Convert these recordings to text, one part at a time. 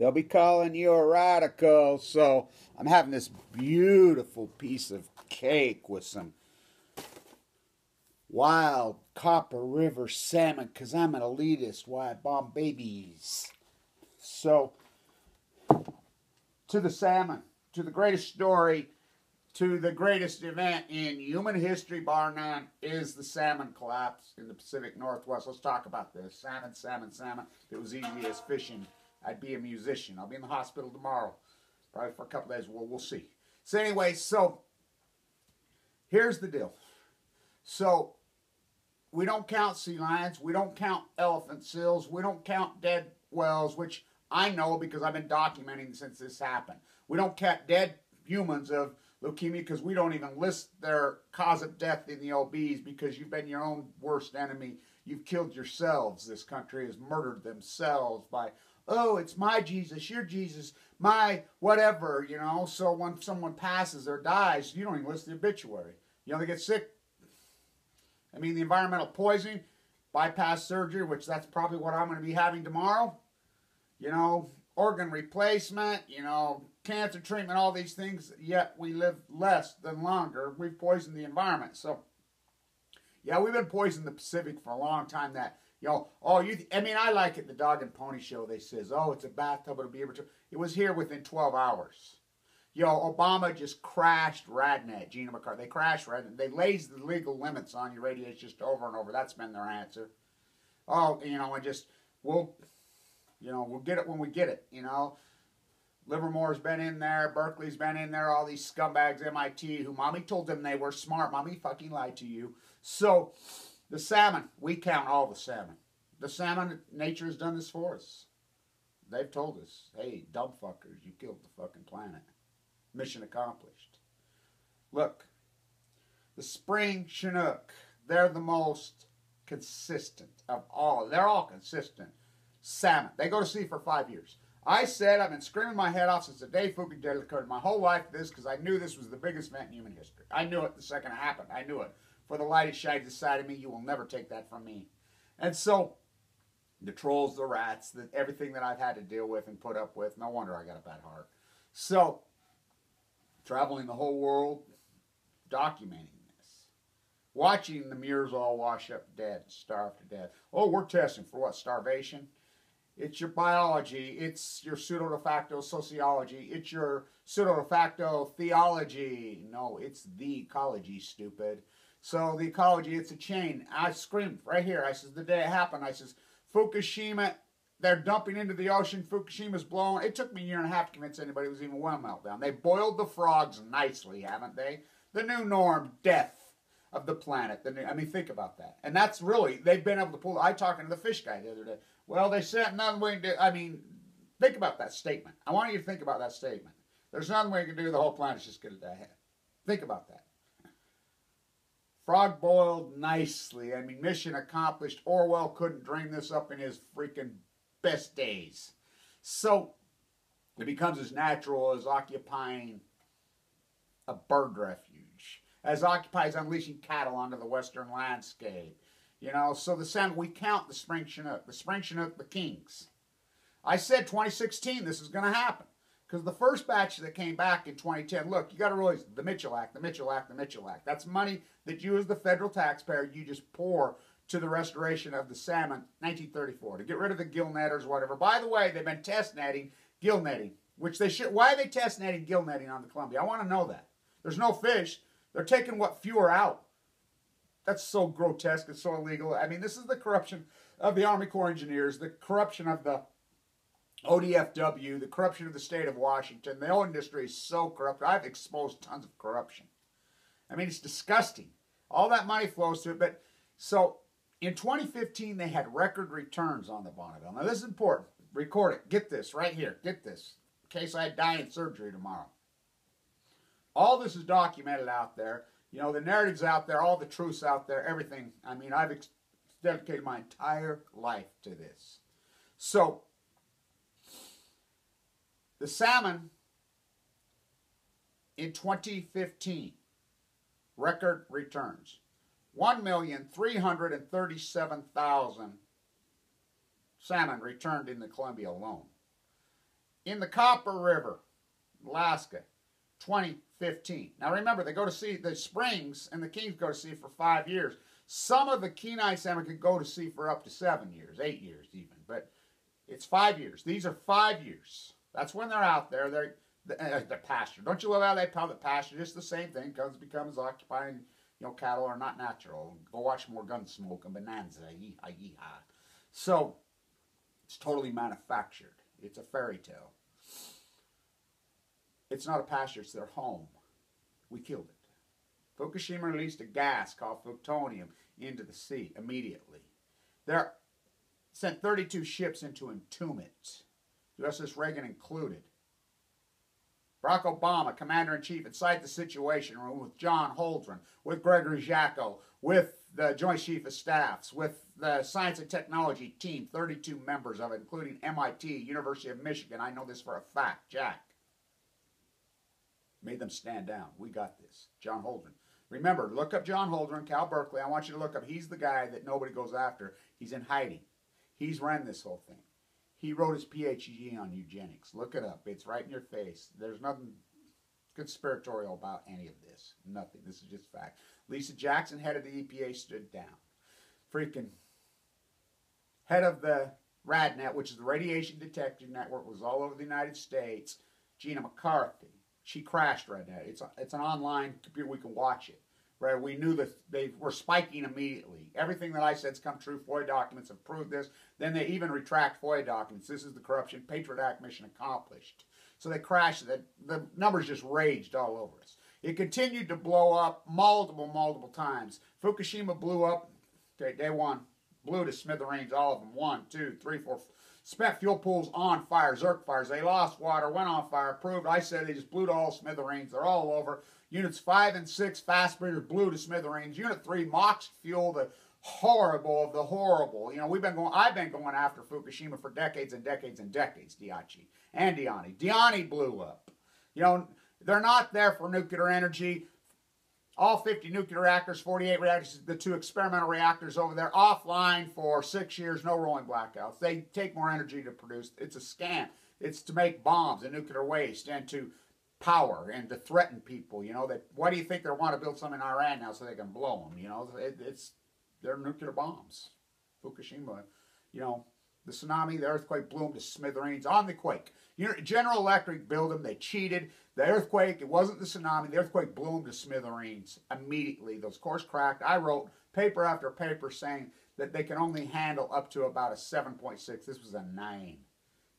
they'll be calling you a radical. So I'm having this beautiful piece of cake with some wild Copper River salmon because I'm an elitist. Why I bomb babies. So to the salmon, to the greatest story, to the greatest event in human history, bar none, is the salmon collapse in the Pacific Northwest. Let's talk about this. Salmon, salmon, salmon. It was easy as fishing, I'd be a musician. I'll be in the hospital tomorrow, probably for a couple days. Well, we'll see. So anyway, so here's the deal. So we don't count sea lions. We don't count elephant seals. We don't count dead whales, which I know because I've been documenting since this happened. We don't count dead humans of leukemia because we don't even list their cause of death in the OBs because you've been your own worst enemy. You've killed yourselves. This country has murdered themselves by, oh, it's my Jesus, your Jesus, my whatever, you know. So when someone passes or dies, you don't even list the obituary. You know, they get sick. I mean, the environmental poisoning, bypass surgery, which that's probably what I'm going to be having tomorrow. You know, organ replacement, you know, cancer treatment, all these things, yet we live less than longer. We've poisoned the environment. So, yeah, we've been poisoning the Pacific for a long time. That, you know, oh, you, I mean, I like it, the dog and pony show, they says, oh, it's a bathtub, it'll be able to, it was here within 12 hours. Know, Obama just crashed RadNet, Gina McCarthy. They crashed RadNet. They raised the legal limits on your radiation just over and over. That's been their answer. Oh, you know, and just, we'll, you know, we'll get it when we get it, you know. Livermore's been in there, Berkeley's been in there, all these scumbags, MIT, who mommy told them they were smart. Mommy fucking lied to you. So, the salmon, we count all the salmon. The salmon, nature has done this for us. They've told us, hey, dumb fuckers, you killed the fucking planet. Mission accomplished. Look, the spring Chinook, they're the most consistent of all. They're all consistent. Salmon. They go to sea for five years. I said I've been screaming my head off since the day Fuku Dead occurred my whole life this because I knew this was the biggest event in human history. I knew it the second it happened. I knew it. For the light that shines inside of me, you will never take that from me. And so, the trolls, the rats, the, everything that I've had to deal with and put up with, no wonder I got a bad heart. So, traveling the whole world, documenting this, watching the murres all wash up dead, starve to death. Oh, we're testing for what? Starvation? It's your biology. It's your pseudo de facto sociology. It's your pseudo de facto theology. No, it's the ecology, stupid. So the ecology, it's a chain. I screamed right here. I says, the day it happened, I says, Fukushima, they're dumping into the ocean. Fukushima's blowing. It took me a year and a half to convince anybody it was even one meltdown. They boiled the frogs nicely, haven't they? The new norm, death of the planet. The new, I mean, think about that. And that's really, they've been able to pull. I talking to the fish guy the other day. Well, they said nothing we can do. I mean, think about that statement. I want you to think about that statement. There's nothing we can do. The whole planet's just going to die. Think about that. Frog boiled nicely. I mean, mission accomplished. Orwell couldn't dream this up in his freaking best days. So it becomes as natural as occupying a bird refuge, as occupies unleashing cattle onto the western landscape, you know, so the salmon, we count the spring Chinook, the spring Chinook, the kings. I said 2016, this is going to happen. Because the first batch that came back in 2010, look, you got to realize the Mitchell Act, the Mitchell Act, the Mitchell Act. That's money that you as the federal taxpayer, you just pour to the restoration of the salmon 1934 to get rid of the gill netters, whatever. By the way, they've been test netting, gill netting, which they should. Why are they test netting gill netting on the Columbia? I want to know that. There's no fish. They're taking what few are out. That's so grotesque. It's so illegal. I mean, this is the corruption of the Army Corps Engineers, the corruption of the ODFW, the corruption of the state of Washington. The oil industry is so corrupt. I've exposed tons of corruption. I mean, it's disgusting. All that money flows to it. But so in 2015, they had record returns on the Bonneville. Now, this is important. Record it. Get this right here. Get this. In case I die in surgery tomorrow. All this is documented out there. You know, the narratives out there, all the truths out there, everything. I mean, I've dedicated my entire life to this. So, the salmon in 2015, record returns. 1,337,000 salmon returned in the Columbia alone. in the Copper River, Alaska, 2015. Now remember, they go to sea, the Springs and the Kings go to sea for five years. Some of the Kenai salmon could go to sea for up to seven years, eight years even, but it's five years. These are five years. That's when they're out there. They're uh, the pasture. Don't you love how they call it pasture? Just the same thing. Comes becomes occupying, you know, cattle are not natural. Go watch more Gunsmoke and Bonanza. Yeehaw, yeehaw. So it's totally manufactured. It's a fairy tale. It's not a pasture, it's their home. We killed it. Fukushima released a gas called plutonium into the sea immediately. They sent 32 ships into entombment, USS Reagan included. Barack Obama, commander in chief, inside the Situation Room with John Holdren, with Gregory Jaczko, with the Joint Chief of Staffs, with the Science and Technology team, 32 members of it, including MIT, University of Michigan. I know this for a fact. Jack made them stand down. We got this. John Holdren. Remember, look up John Holdren, Cal Berkeley. I want you to look up. He's the guy that nobody goes after. He's in hiding. He's ran this whole thing. He wrote his PhD on eugenics. Look it up. It's right in your face. There's nothing conspiratorial about any of this. Nothing. This is just fact. Lisa Jackson, head of the EPA, stood down. Freaking head of the RadNet, which is the Radiation Detection Network, was all over the United States. Gina McCarthy. She crashed RadNet. It's a, it's an online computer. We can watch it. Right? We knew that they were spiking immediately. Everything that I said's come true. FOIA documents have proved this. Then they even retract FOIA documents. This is the corruption. Patriot Act mission accomplished. So they crashed. The, the numbers just raged all over us. It continued to blow up multiple, multiple times. Fukushima blew up. Okay, day one, blew to smithereens, all of them. One, two, three, four. Spent fuel pools on fire, Zerk fires. They lost water, went on fire, proved. I said they just blew to all smithereens. They're all over. Units 5 and 6, fast breeders, blew to smithereens. Unit 3, MOX fuel, the horrible of the horrible. You know, we've been going, I've been going after Fukushima for decades and decades and decades, Daiichi and Daini. Daini blew up. You know, they're not there for nuclear energy. All 50 nuclear reactors, 48 reactors, the two experimental reactors over there, offline for six years, no rolling blackouts. They take more energy to produce. It's a scam. It's to make bombs and nuclear waste and to power and to threaten people. You know that. Why do you think they want to build some in Iran now so they can blow them? You know, it, it's they're nuclear bombs. Fukushima, you know, the tsunami, the earthquake blew them to smithereens on the quake. You know, General Electric built them. They cheated. The earthquake, it wasn't the tsunami. The earthquake blew them to smithereens immediately. Those cores cracked. I wrote paper after paper saying that they can only handle up to about a 7.6. This was a 9.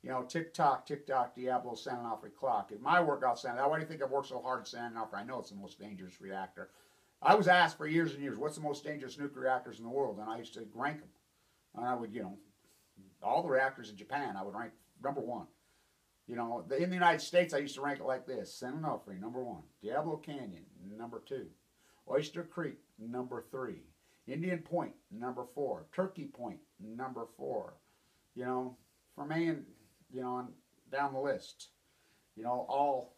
You know, tick tock, tick tock, Diablo San Onofre clock. In my workout center, why do you think I've worked so hard San Onofre? I know it's the most dangerous reactor. I was asked for years and years, what's the most dangerous nuclear reactors in the world? And I used to rank them. And I would, you know, all the reactors in Japan, I would rank number one. You know, in the United States, I used to rank it like this San Onofre, number one. Diablo Canyon, number two. Oyster Creek, number three. Indian Point, number four. Turkey Point, number four. You know, for me, and, you know, and down the list. You know, all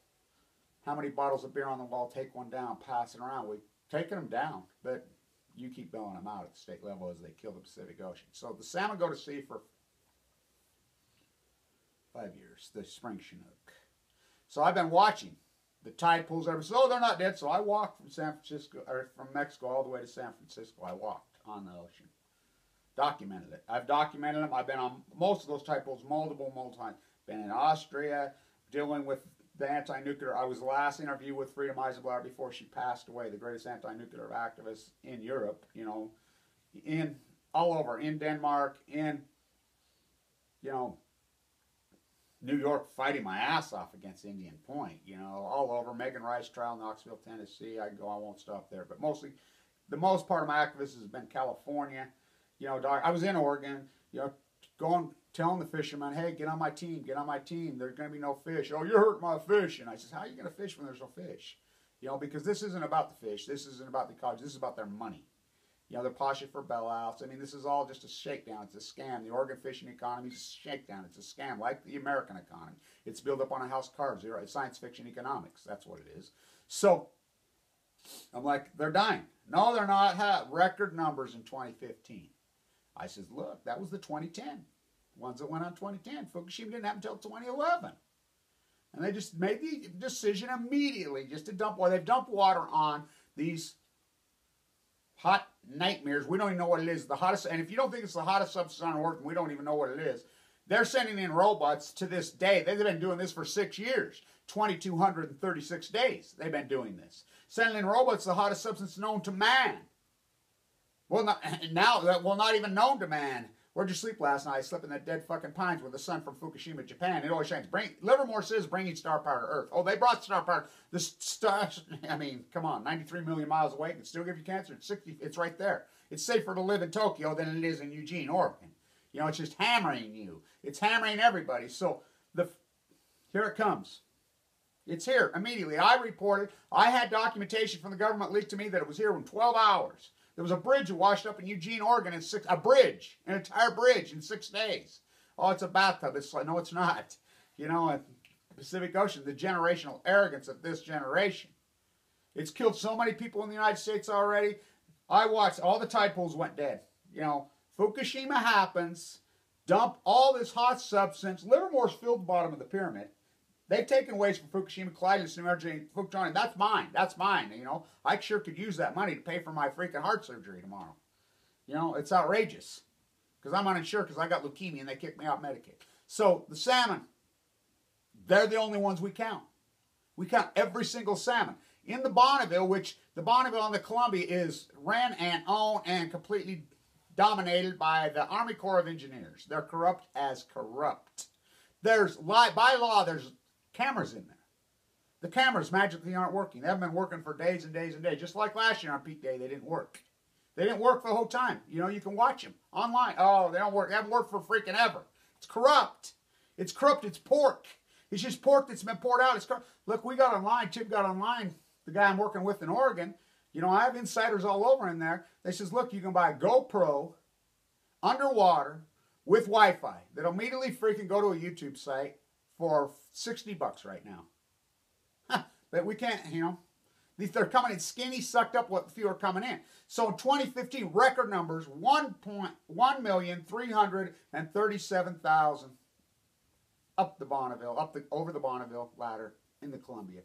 how many bottles of beer on the wall, take one down, pass it around. We've taken them down, but you keep bailing them out at the state level as they kill the Pacific Ocean. So the salmon go to sea for five years, the spring Chinook. So I've been watching the tide pools ever. So oh, they're not dead. So I walked from San Francisco or from Mexico all the way to San Francisco. I walked on the ocean, documented it. I've documented them. I've been on most of those pools multiple, multiple times. Been in Austria, dealing with the anti-nuclear. I was last interview with Freda Meissner-Blau before she passed away, the greatest anti-nuclear activist in Europe. You know, in all over in Denmark, in you know New York fighting my ass off against Indian Point, you know, all over. Megan Rice trial, in Knoxville, Tennessee. I go, I won't stop there. But mostly, the most part of my activism has been California. You know, I was in Oregon, you know, going, telling the fishermen, hey, get on my team, get on my team. There's going to be no fish. Oh, you hurt my fish. And I says, how are you going to fish when there's no fish? You know, because this isn't about the fish. This isn't about the college. This is about their money. You know, they're poshing for bailouts. I mean, this is all just a shakedown. It's a scam. The Oregon fishing economy is a shakedown. It's a scam, like the American economy. It's built up on a house of cards. It's science fiction economics. That's what it is. So I'm like, they're dying. No, they're not. Ha, record numbers in 2015. I says, look, that was the 2010 ones that went on 2010. Fukushima didn't happen until 2011. And they just made the decision immediately just to dump water. They've dumped water on these hot nightmares. We don't even know what it is. The hottest, and if you don't think it's the hottest substance on earth, we don't even know what it is. They're sending in robots to this day. They've been doing this for six years, 2,236 days. They've been doing this. Sending in robots, the hottest substance known to man. Well, not, now, well, not even known to man. Where'd you sleep last night? I slept in that dead fucking pines with the sun from Fukushima, Japan. It always shines. Bring, Livermore says bringing star power to Earth. Oh, they brought star power. The stars, I mean, come on, 93 million miles away can still give you cancer. It's 60, it's right there. It's safer to live in Tokyo than it is in Eugene, Oregon. You know, it's just hammering you. It's hammering everybody. So the here it comes. It's here immediately. I reported. I had documentation from the government leaked to me that it was here in 12 hours. There was a bridge washed up in Eugene, Oregon in six, a bridge, an entire bridge in six days. Oh, it's a bathtub. It's like, no, it's not. You know, Pacific Ocean, the generational arrogance of this generation. It's killed so many people in the United States already. I watched, all the tide pools went dead. You know, Fukushima happens, dump all this hot substance. Livermore's filled the bottom of the pyramid. They've taken waste from Fukushima, Clyde, New Energy, Fukushima. That's mine. That's mine. You know, I sure could use that money to pay for my freaking heart surgery tomorrow. You know, it's outrageous because I'm uninsured because I got leukemia and they kicked me out Medicaid. So the salmon, they're the only ones we count. We count every single salmon. In the Bonneville, which the Bonneville and the Columbia is ran and owned and completely dominated by the Army Corps of Engineers. They're corrupt as corrupt. There's by law, there's cameras in there. The cameras magically aren't working. They haven't been working for days and days and days. Just like last year on peak day, they didn't work. They didn't work the whole time. You know, you can watch them online. Oh, they don't work. They haven't worked for freaking ever. It's corrupt. It's corrupt. It's pork. It's just pork that's been poured out. It's corrupt. Look, we got online. Chip got online. The guy I'm working with in Oregon. You know, I have insiders all over in there. They says, look, you can buy GoPro underwater with Wi-Fi that'll immediately freaking go to a YouTube site for 60 bucks right now. but we can't, you know, they're coming in skinny, sucked up what few are coming in. So in 2015, record numbers, 1,337,000 up the Bonneville, up the over the Bonneville ladder in the Columbia.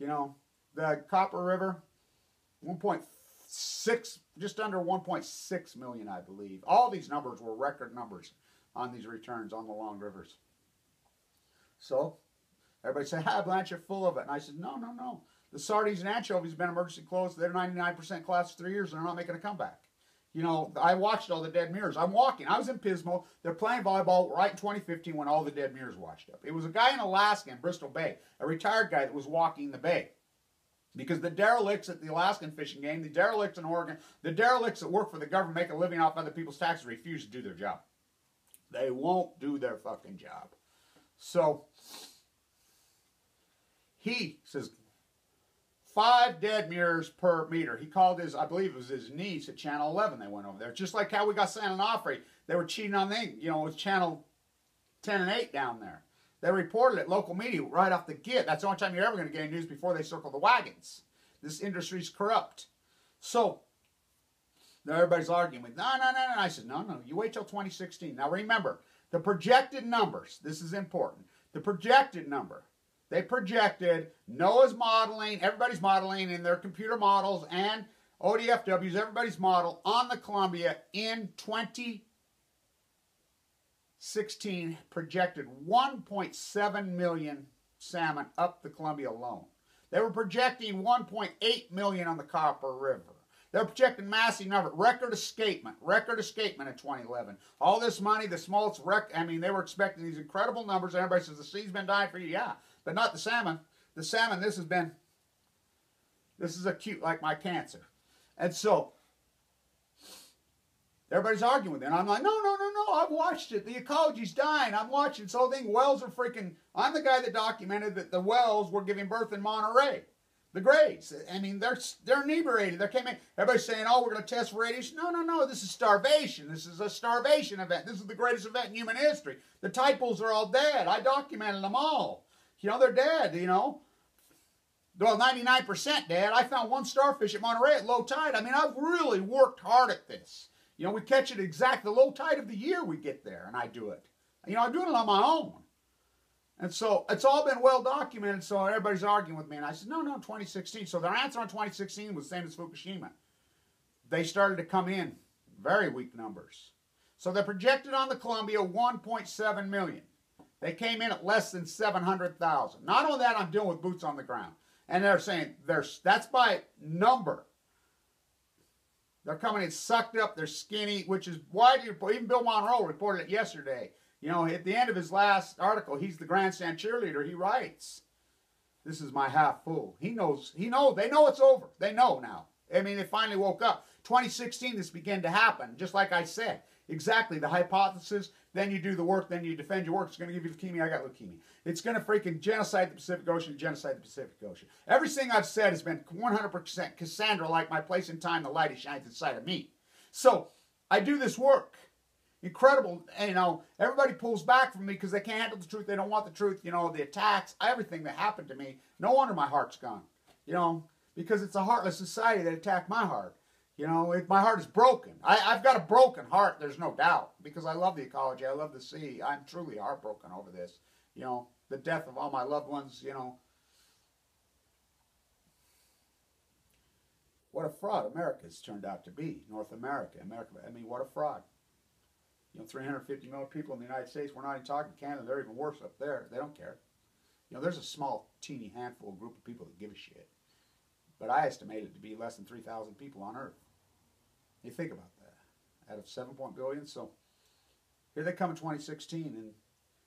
You know, the Copper River, 1.6, just under 1.6 million, I believe. All these numbers were record numbers on these returns on the long rivers. So everybody said, "Hi, Blanchard, full of it." And I said, "No, no, no. The sardines and anchovies have been emergency closed. They're 99% class for three years, and they're not making a comeback." You know, I watched all the dead murres. I'm walking. I was in Pismo. They're playing volleyball right in 2015 when all the dead murres washed up. It was a guy in Alaska in Bristol Bay, a retired guy that was walking the bay. Because the derelicts at the Alaskan fishing game, the derelicts in Oregon, the derelicts that work for the government, make a living off other people's taxes, refuse to do their job. They won't do their fucking job. So he says five dead murres per meter. He called his, I believe it was his niece at Channel 11. They went over there, just like how we got San Onofre. They were cheating on the, you know, with Channel 10 and 8 down there. They reported it, local media, right off the get. That's the only time you're ever going to get any news before they circle the wagons. This industry's corrupt. So, now everybody's arguing with, no, no, no, no. I said, no, no, you wait till 2016. Now remember, the projected numbers, this is important. The projected number, they projected NOAA's modeling, everybody's modeling in their computer models and ODFWs, everybody's model on the Columbia in 2016 projected 1.7 million salmon up the Columbia alone. They were projecting 1.8 million on the Copper River. They're projecting massive number, record escapement, record escapement in 2011. All this money, the smolts, rec- I mean, they were expecting these incredible numbers. Everybody says the sea's been dying for you, yeah, but not the salmon. The salmon, this has been, this is acute like my cancer. And so, everybody's arguing with it. And I'm like, no, no, no, no, I've watched it. The ecology's dying. I'm watching this whole thing. Wells are freaking, I'm the guy that documented that the wells were giving birth in Monterey the grades. I mean, they're they're inebriated. They're coming. Everybody's saying, "Oh, we're going to test for radiation." No, no, no. This is starvation. This is a starvation event. This is the greatest event in human history. The pools are all dead. I documented them all. You know, they're dead. You know, well, 99% dead. I found one starfish at Monterey at low tide. I mean, I've really worked hard at this. You know, we catch it exact the low tide of the year we get there, and I do it. You know, I'm doing it on my own. And so it's all been well documented, so everybody's arguing with me. And I said, no, no, 2016. So their answer on 2016 was the same as Fukushima. They started to come in very weak numbers. So they projected on the Columbia 1.7 million. They came in at less than 700,000. Not only that, I'm dealing with boots on the ground. And they're saying there's that's by number. They're coming in sucked up, they're skinny, which is why even Bill Monroe reported it yesterday. You know, at the end of his last article, he's the grandstand cheerleader. He writes, "This is my half full." He knows. He knows. They know it's over. They know now. I mean, they finally woke up. 2016, this began to happen. Just like I said, exactly the hypothesis. Then you do the work. Then you defend your work. It's going to give you leukemia. I got leukemia. It's going to freaking genocide the Pacific Ocean. Genocide the Pacific Ocean. Everything I've said has been 100% Cassandra, like my place in time. The light is shines inside of me. So I do this work incredible. You know, everybody pulls back from me because they can't handle the truth. They don't want the truth. You know, the attacks, everything that happened to me. No wonder my heart's gone. You know, because it's a heartless society that attacked my heart. You know, it, my heart is broken. I, I've got a broken heart, there's no doubt, because I love the ecology. I love the sea. I'm truly heartbroken over this. You know, the death of all my loved ones, you know. What a fraud America's turned out to be. North America, America. I mean, what a fraud. You know, 350 million people in the United States. We're not even talking Canada. They're even worse up there. They don't care. You know, there's a small, teeny handful group of people that give a shit. But I estimate it to be less than 3,000 people on Earth. You think about that. Out of 7 billion. So here they come in 2016. And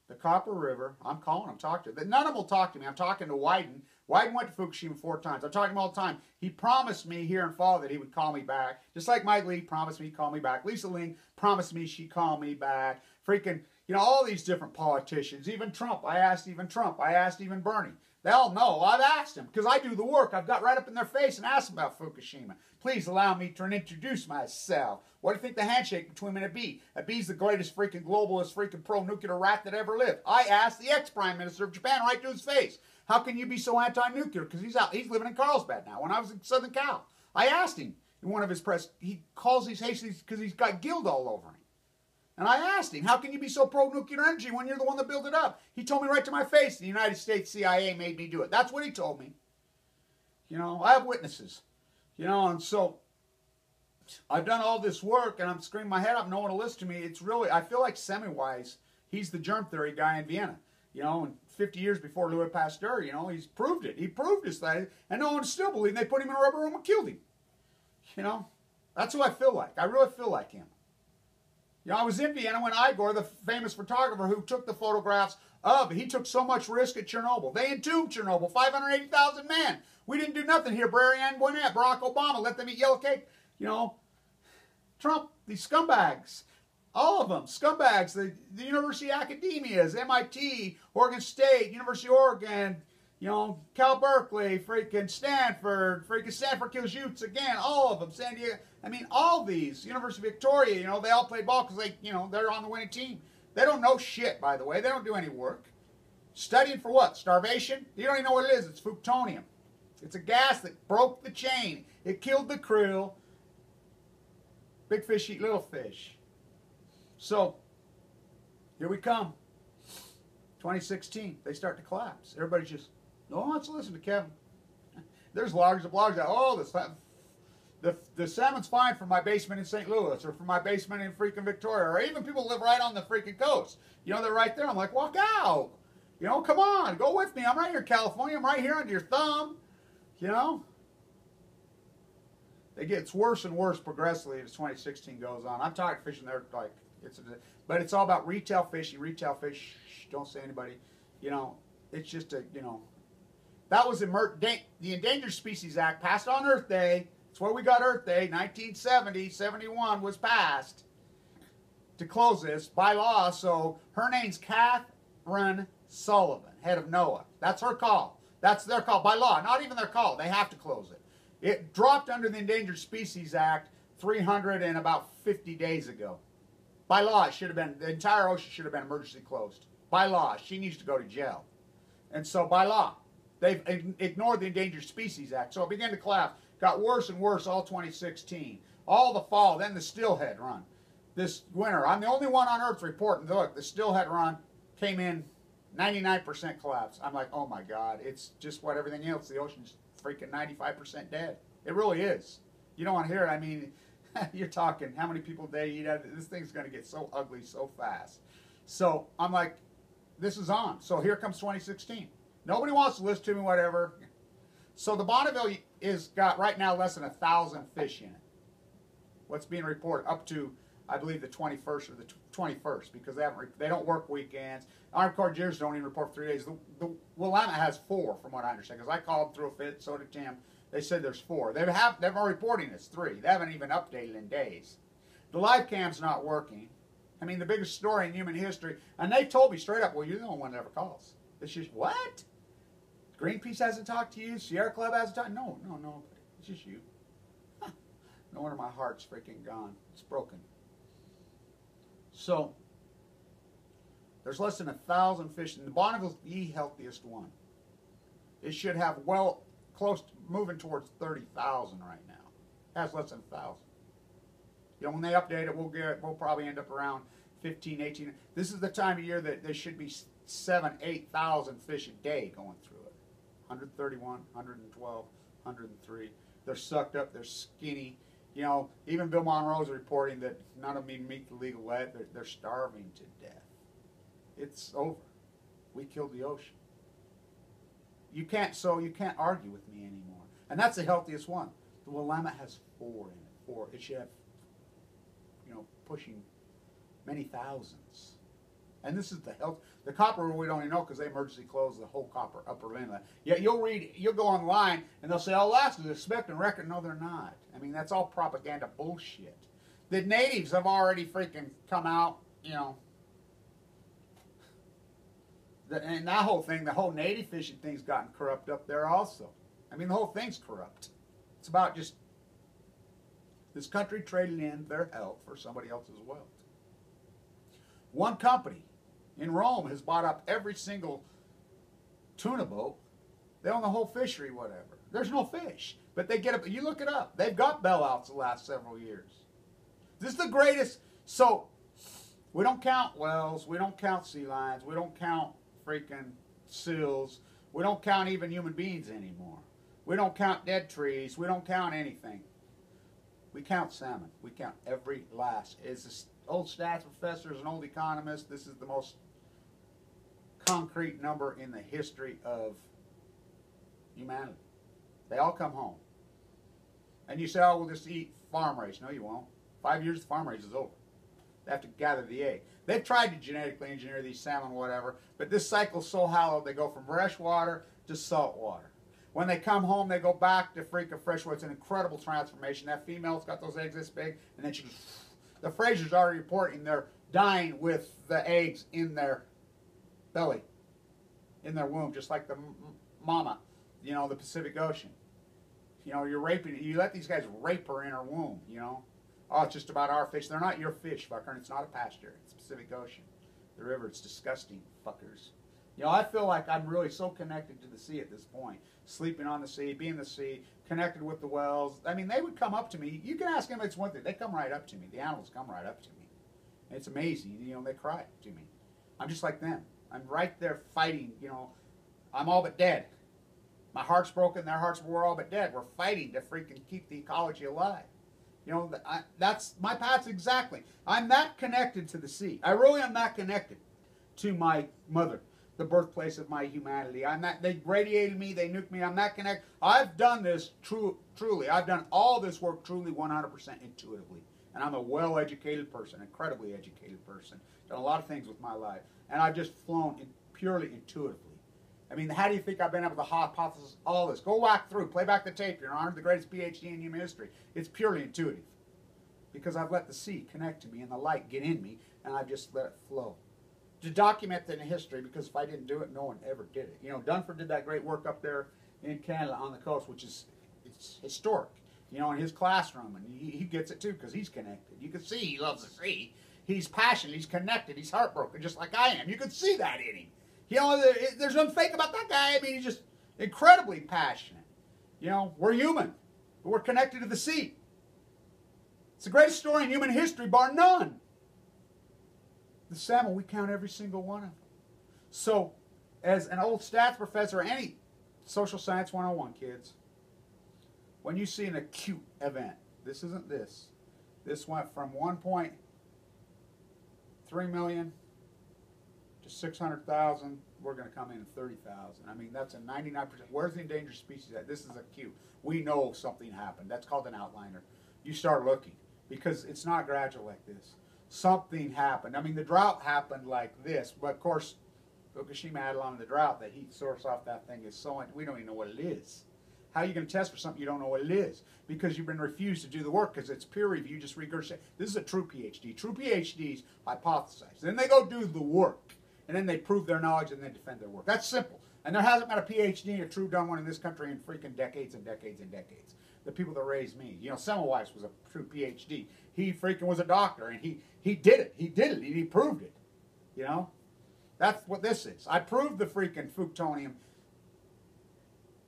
the Copper River, I'm calling them, talking to them. None of them will talk to me. I'm talking to Wyden. Wyden went to Fukushima four times. I'm talking to him all the time. He promised me here in fall that he would call me back. Just like Mike Lee promised me he'd call me back. Lisa Ling promised me she'd call me back. Freaking, you know, all these different politicians. Even Trump. I asked even Trump. I asked even Bernie. They all know. I've asked them because I do the work. I've got right up in their face and asked about Fukushima. Please allow me to introduce myself. What do you think the handshake between me and Abe? Abe's the greatest freaking globalist, freaking pro-nuclear rat that ever lived. I asked the ex-prime minister of Japan right to his face, how can you be so anti-nuclear? Because he's out, he's living in Carlsbad now. When I was in Southern Cal, I asked him in one of his press. He calls these Hastings because he's got guild all over him. And I asked him, how can you be so pro nuclear energy when you're the one that built it up? He told me right to my face, the United States CIA made me do it. That's what he told me. You know, I have witnesses. You know, and so I've done all this work and I'm screaming my head up, no one will listen to me. It's really, I feel like Semmelweis, he's the germ theory guy in Vienna. You know, and 50 years before Louis Pasteur, you know, he's proved it. He proved his thing, and no one still believed. They put him in a rubber room and killed him. You know, that's who I feel like. I really feel like him. You know, I was in Vienna when Igor, the famous photographer who took the photographs of, he took so much risk at Chernobyl. They entombed Chernobyl, 580,000 men. We didn't do nothing here. Barry Antoinette, Barack Obama, let them eat yellow cake. You know, Trump, these scumbags, all of them, scumbags, the, the university academias, MIT, Oregon State, University of Oregon, you know, Cal Berkeley, freaking Stanford, freaking Stanford kills Utes again, all of them, San Diego. I mean, all these, University of Victoria, you know, they all play ball because they, you know, they're on the winning team. They don't know shit, by the way. They don't do any work. Studying for what? Starvation? You don't even know what it is. It's plutonium. It's a gas that broke the chain. It killed the krill. Big fish eat little fish. So, here we come. 2016, they start to collapse. Everybody's just, no one wants to listen to Kevin. There's logs of blogs that, oh, the, the, the salmon's fine from my basement in St. Louis or from my basement in freaking Victoria, or even people live right on the freaking coast. You know, they're right there. I'm like, walk out. You know, come on, go with me. I'm right here, in California. I'm right here under your thumb. You know? It gets worse and worse progressively as 2016 goes on. I'm tired of fishing there like it's a, but it's all about retail fishing. Retail fish. Shh, don't say anybody. You know, it's just a you know. That was the Endangered Species Act passed on Earth Day. It's where we got Earth Day. 1970, 71 was passed to close this by law. So her name's Kathryn Sullivan, head of NOAA. That's her call. That's their call by law. Not even their call. They have to close it. It dropped under the Endangered Species Act 300 and about 50 days ago. By law, it should have been, the entire ocean should have been emergency closed. By law, she needs to go to jail. And so by law, they've ignored the Endangered Species Act. So it began to collapse. Got worse and worse all 2016. All the fall, then the steelhead run. This winter, I'm the only one on Earth reporting, look, the steelhead run came in 99% collapse. I'm like, oh my God, it's just what everything else. The ocean's freaking 95% dead. It really is. You don't want to hear it. I mean, you're talking how many people a day eat This thing's going to get so ugly so fast. So I'm like, this is on. So here comes 2016. Nobody wants to listen to me, whatever. So the Bonneville is got right now less than a thousand fish in it. What's being reported up to, I believe, the 21st or the 21st because they haven't they don't work weekends. Armed Corps Engineers don't even report three days. The, the Willamette has four, from what I understand, because I called through a fit. So did Tim. They said there's four. They have they're reporting it's three. They haven't even updated in days. The live cam's not working. I mean, the biggest story in human history, and they told me straight up, "Well, you're the only one that ever calls." It's just what? Greenpeace hasn't talked to you. Sierra Club hasn't talked. No, no, no. It's just you. Huh. No wonder my heart's freaking gone. It's broken. So there's less than a thousand fish, and the Bonneville's the healthiest one. It should have well close, to, moving towards thirty thousand right now. That's less than a thousand. You know, when they update it, we'll get we'll probably end up around 15, 18. This is the time of year that there should be seven, eight thousand fish a day going through. it. 131, 112, 103. They're sucked up. They're skinny. You know, even Bill Monroe is reporting that none of them meet the legal limit. They're, they're starving to death. It's over. We killed the ocean. You can't, so you can't argue with me anymore. And that's the healthiest one. The Willamette has four in it. Four. It should have, you know, pushing many thousands. And this is the health. The copper we don't even know because they emergency closed the whole copper upper inlet. Yet you'll read, you'll go online and they'll say, "Oh, Alaska's expecting record." No, they're not. I mean, that's all propaganda bullshit. The natives have already freaking come out, you know. The, and that whole thing, the whole native fishing thing's gotten corrupt up there also. I mean, the whole thing's corrupt. It's about just this country trading in their health for somebody else's wealth. One company in Rome has bought up every single tuna boat. They own the whole fishery, whatever. There's no fish, but they get up. You look it up. They've got bailouts the last several years. This is the greatest. So we don't count whales. We don't count sea lions. We don't count freaking seals. We don't count even human beings anymore. We don't count dead trees. We don't count anything. We count salmon. We count every last. An old stats professors an old economist, this is the most concrete number in the history of humanity. They all come home. And you say, oh, we'll just eat farm raised. No, you won't. Five years, the farm raise is over. They have to gather the egg. They've tried to genetically engineer these salmon, whatever, but this cycle's so hollow, they go from fresh water to salt water. When they come home, they go back to freak of freshwater. It's an incredible transformation. That female's got those eggs this big, and then she just the Frasers are reporting they're dying with the eggs in their belly, in their womb, just like the mama, you know, the Pacific Ocean. You know, you're raping, you let these guys rape her in her womb, you know. Oh, it's just about our fish. They're not your fish, fucker. It's not a pasture. It's Pacific Ocean. The river, it's disgusting, fuckers. You know, I feel like I'm really so connected to the sea at this point. Sleeping on the sea, being the sea, connected with the whales. I mean, they would come up to me. You can ask them, it's one thing. They come right up to me. The animals come right up to me. It's amazing. You know, they cry to me. I'm just like them. I'm right there fighting. You know, I'm all but dead. My heart's broken. Their hearts were all but dead. We're fighting to freaking keep the ecology alive. You know, I, that's my path exactly. I'm that connected to the sea. I really am that connected to my mother the birthplace of my humanity. I'm that they radiated me, they nuked me, I'm that connected. I've done this true, truly. I've done all this work truly 100% intuitively. And I'm a well educated person, incredibly educated person. Done a lot of things with my life. And I've just flown in, purely intuitively. I mean, how do you think I've been able to hypothesize all this? Go whack through, play back the tape. You're honored the greatest PhD in human history. It's purely intuitive. Because I've let the sea connect to me and the light get in me, and I've just let it flow to document that in history because if I didn't do it, no one ever did it. You know, Dunford did that great work up there in Canada on the coast, which is it's historic. You know, in his classroom, and he, he gets it too because he's connected. You can see he loves the sea. He's passionate. He's connected. He's heartbroken, just like I am. You can see that in him. You know, there's nothing fake about that guy. I mean, he's just incredibly passionate. You know, we're human, but we're connected to the sea. It's the greatest story in human history, bar none. The salmon, we count every single one of them. So as an old stats professor, any social science 101 kids, when you see an acute event, this isn't this. This went from 1.3 million to 600,000. We're going to come in at 30,000. I mean, that's a 99%. Where's the endangered species at? This is a cue. We know something happened. That's called an outliner. You start looking because it's not gradual like this. Something happened. I mean, the drought happened like this, but of course, Fukushima had along the drought. The heat source off that thing is so we don't even know what it is. How are you going to test for something you don't know what it is? Because you've been refused to do the work because it's peer review, just regurgitate. This is a true PhD. True PhDs hypothesize. Then they go do the work. And then they prove their knowledge and then defend their work. That's simple. And there hasn't been a PhD, a true done one in this country in freaking decades and decades and decades. The people that raised me. You know, Semmelweis was a true PhD. He freaking was a doctor and he, he did it. He did it. He proved it. You know? That's what this is. I proved the freaking Futonium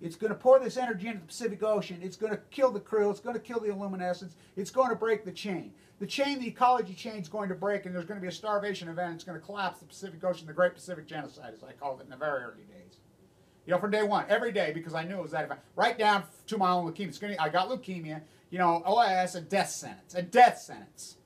it's going to pour this energy into the Pacific Ocean. It's going to kill the krill. It's going to kill the luminescence. It's going to break the chain. The chain, the ecology chain, is going to break, and there's going to be a starvation event. It's going to collapse the Pacific Ocean, the Great Pacific Genocide, as I called it in the very early days. You know, from day one, every day, because I knew it was that event. Right down to my own leukemia. Gonna, I got leukemia. You know, OIS, a death sentence. A death sentence.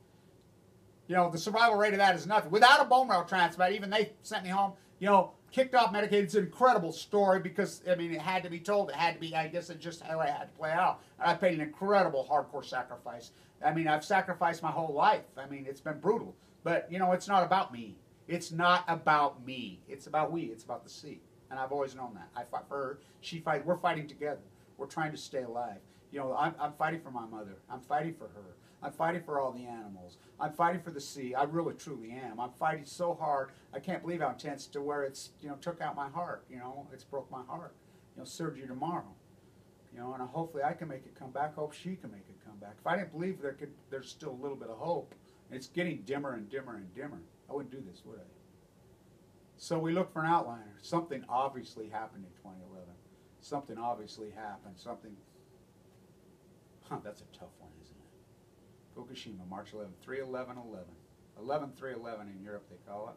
You know, the survival rate of that is nothing. Without a bone marrow transplant, even they sent me home. You know, kicked off Medicaid. It's an incredible story because, I mean, it had to be told. It had to be, I guess, it just how it had to play out. And I paid an incredible hardcore sacrifice. I mean, I've sacrificed my whole life. I mean, it's been brutal. But, you know, it's not about me. It's not about me. It's about we. It's about the sea. And I've always known that. I fight for her. She fight. We're fighting together. We're trying to stay alive. You know, I'm, I'm fighting for my mother. I'm fighting for her. I'm fighting for all the animals. I'm fighting for the sea. I really, truly am. I'm fighting so hard. I can't believe how intense to where it's, you know, took out my heart. You know, it's broke my heart. You know, surgery tomorrow. You know, and hopefully I can make it come back. Hope she can make it come back. If I didn't believe there could, there's still a little bit of hope. It's getting dimmer and dimmer and dimmer. I wouldn't do this, would I? So we look for an outliner. Something obviously happened in 2011. Something obviously happened. Something. Huh, that's a tough one, isn't it? Fukushima, March 11, 311 11. 11 311 in Europe, they call it.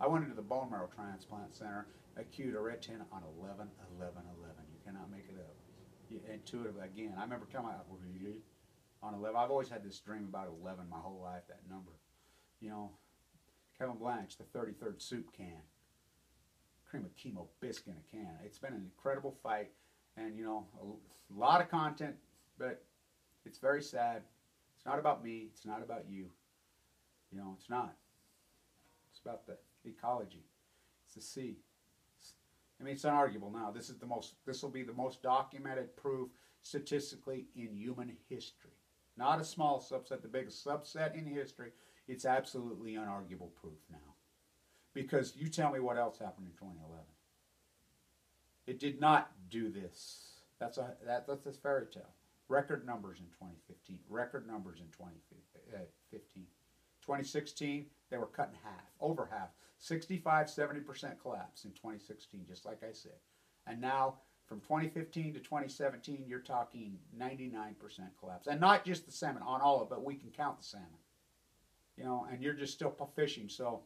I went into the bone marrow transplant center, acute Aretin on 11 11 11. You cannot make it up. You, intuitive again. I remember telling my on 11. I've always had this dream about 11 my whole life, that number. You know, Kevin Blanch, the 33rd soup can. Cream of chemo biscuit in a can. It's been an incredible fight, and you know, a lot of content, but it's very sad. It's not about me. It's not about you. You know, it's not. It's about the ecology. It's the sea. It's, I mean, it's unarguable now. This is the most. This will be the most documented proof statistically in human history. Not a small subset, the biggest subset in history. It's absolutely unarguable proof now. Because you tell me what else happened in 2011. It did not do this. That's a that, that's a fairy tale. Record numbers in 2015. Record numbers in 2015. 2016, they were cut in half, over half. 65, 70% collapse in 2016, just like I said. And now, from 2015 to 2017, you're talking 99% collapse. And not just the salmon, on all of it, but we can count the salmon. You know, and you're just still fishing. So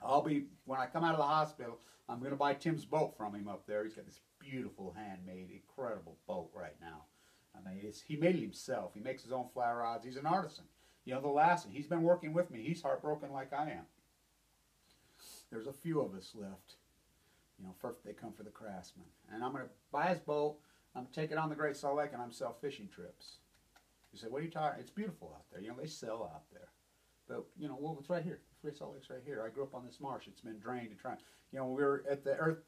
I'll be, when I come out of the hospital, I'm going to buy Tim's boat from him up there. He's got this beautiful handmade, incredible boat right now. I mean, he made it himself. He makes his own fly rods. He's an artisan. You know, the last he's been working with me. He's heartbroken like I am. There's a few of us left. You know, first they come for the craftsman. And I'm going to buy his boat. I'm it on the Great Salt Lake and I'm sell fishing trips. You say, what are you talking? It's beautiful out there. You know, they sell out there. But, you know, well, it's right here. Great Salt Lake's right here. I grew up on this marsh. It's been drained to try. You know, we were at the Earth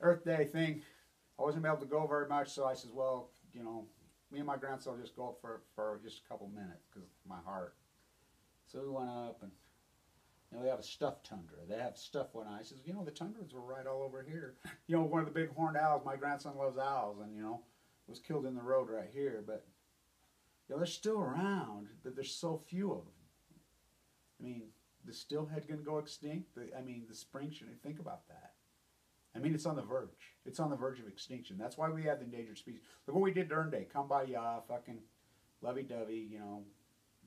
Earth Day thing. I wasn't able to go very much, so I says, well, you know, me and my grandson just go up for, for just a couple minutes because my heart. So we went up and you know, they have a stuffed tundra. They have stuffed one. I says, you know, the tundras were right all over here. You know, one of the big horned owls. My grandson loves owls, and you know, was killed in the road right here. But you know, they're still around. But there's so few of them. I mean, the steelhead going to go extinct? I mean, the spring should think about that. I mean, it's on the verge. It's on the verge of extinction. That's why we have the endangered species. Look what we did during day. Kumbaya, fucking lovey-dovey, you know,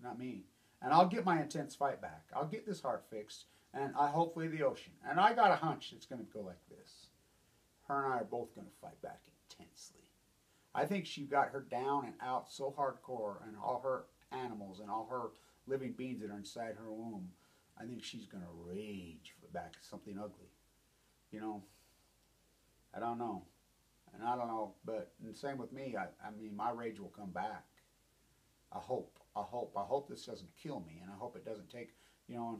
not me. And I'll get my intense fight back. I'll get this heart fixed, and I hopefully the ocean. And I got a hunch it's going to go like this. her and I are both going to fight back intensely. I think she got her down and out so hardcore, and all her animals and all her living beings that are inside her womb. I think she's going to rage back something ugly. You know, I don't know. And I don't know, but same with me. I, I mean, my rage will come back. I hope. I hope. I hope this doesn't kill me, and I hope it doesn't take, you know.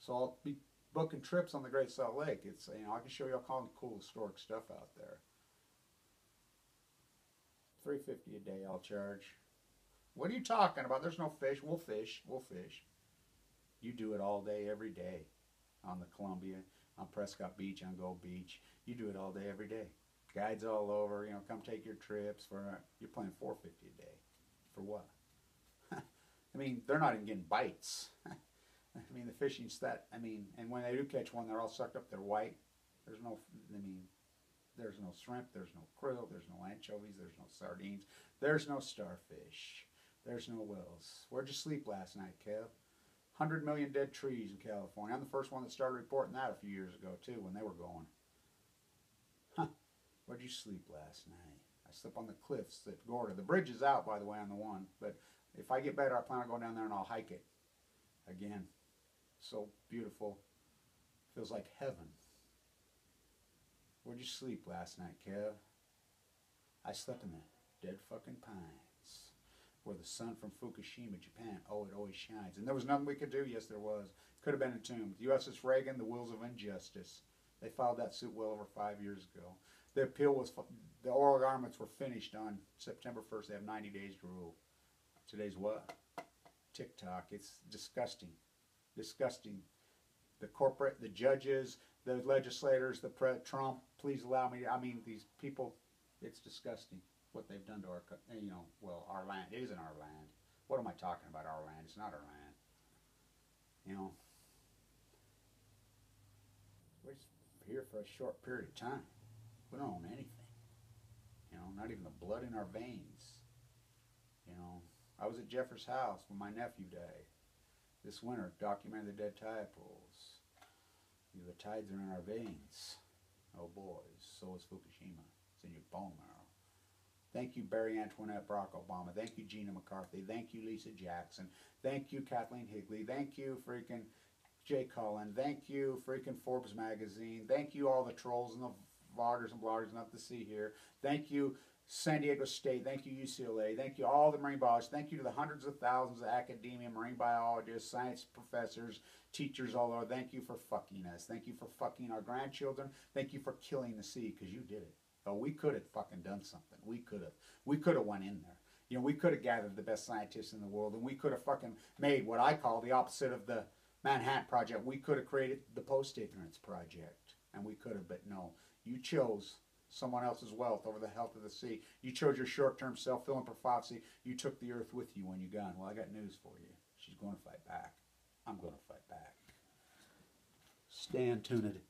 So I'll be booking trips on the Great Salt Lake. It's you know I can show you all kinds of cool historic stuff out there. Three fifty a day I'll charge. What are you talking about? There's no fish. We'll fish. We'll fish. You do it all day, every day, on the Columbia, on Prescott Beach, on Gold Beach. You do it all day, every day. Guides all over. You know, come take your trips for. Uh, you're paying four fifty a day, for what? I mean, they're not even getting bites. I mean, the fishing's that. I mean, and when they do catch one, they're all sucked up. They're white. There's no. I mean, there's no shrimp. There's no krill. There's no anchovies. There's no sardines. There's no starfish. There's no whales. Where'd you sleep last night, Kev? 100 million dead trees in California. I'm the first one that started reporting that a few years ago, too, when they were going. Where'd you sleep last night? I slept on the cliffs at Gorda. The bridge is out, by the way, on the one. But if I get better, I plan on going down there and I'll hike it again. So beautiful. Feels like heaven. Where'd you sleep last night, Kev? I slept in the dead fucking pines where the sun from Fukushima, Japan, oh, it always shines. And there was nothing we could do. Yes, there was. Could have been entombed. The USS Reagan, the Wheels of Injustice. They filed that suit well over five years ago. The appeal was, the oral arguments were finished on September 1st. They have 90 days to rule. Today's what? TikTok. It's disgusting disgusting. The corporate, the judges, the legislators, the pre- Trump. Please allow me. I mean, these people. It's disgusting what they've done to our, eh, you know, well, our land is isn't our land. What am I talking about? Our land? It's not our land. You know, we're here for a short period of time. We don't own anything. You know, not even the blood in our veins. You know, I was at Jeffers' house when my nephew died this winter documented the dead tide pools. You know, the tides are in our veins. Oh boys, so is Fukushima. It's in your bone marrow. Thank you, Barry Antoinette Barack Obama. Thank you, Gina McCarthy. Thank you, Lisa Jackson. Thank you, Kathleen Higley. Thank you, freaking Jay Cullen. Thank you, freaking Forbes magazine. Thank you, all the trolls and the vloggers and bloggers enough to see here. Thank you, San Diego State, thank you UCLA, thank you all the marine biologists, thank you to the hundreds of thousands of academia, marine biologists, science professors, teachers all over. Thank you for fucking us. Thank you for fucking our grandchildren. Thank you for killing the sea because you did it. Oh, we could have fucking done something. We could have. We could have went in there. You know, we could have gathered the best scientists in the world, and we could have fucking made what I call the opposite of the Manhattan Project. We could have created the Post Ignorance Project, and we could have, but no. You chose someone else's wealth over the health of the sea. You chose your short-term self-fulfilling prophecy. You took the earth with you when you gone. Well, I got news for you. She's going to fight back. I'm going to fight back. Stand tuned.